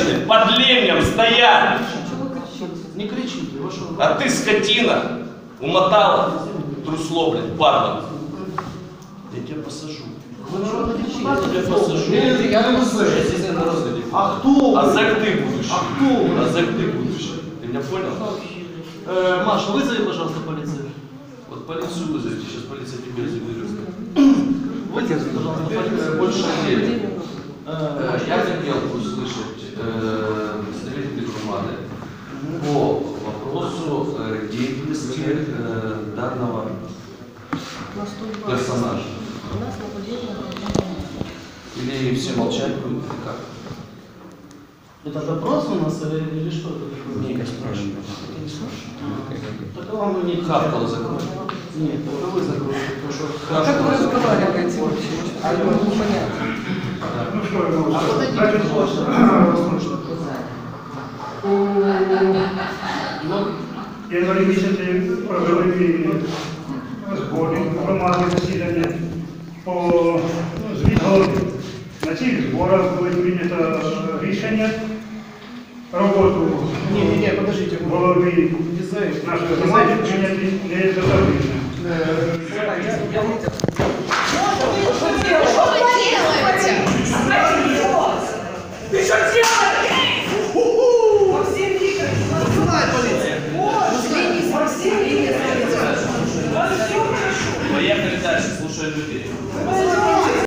женщины под ливнем стоят, Не кричите, ваша а ты, скотина, умотала трусло, блядь, бардом. Я тебя посажу. Вы народный. Я тебя посажу. Я не. Я здесь розгляде. А кто? А за ты будущий. А кто? А за ты будущий. Ты меня понял? Э, Маша, вызови, пожалуйста, полицию. Вот полицию вызовите, сейчас полиция тебе заберет. Вызови, пожалуйста, полицию. Больше недель. Э, Э, Я хотел услышать э, представителей громады по вопросу э, деятельности э, данного персонажа. У нас нападение Или все молчать будут, или как? Это допрос у нас или, что? Не, спрашиваю. Так а вам не Хавкало закрой. Нет, это вы закроете. потому что- как вы разговариваете? А я могу А сказать? подойдите, Значит, пожалуйста. Ну, январі місяці провели збори, громадні засідання по ну, звіт голови. На цих зборах було прийнято рішення роботу Не, не, не, подождите. вы- голови Дизайн. нашої громади прийняти незадовільно. Э, я- я вам Поехали дальше, слушаем людей.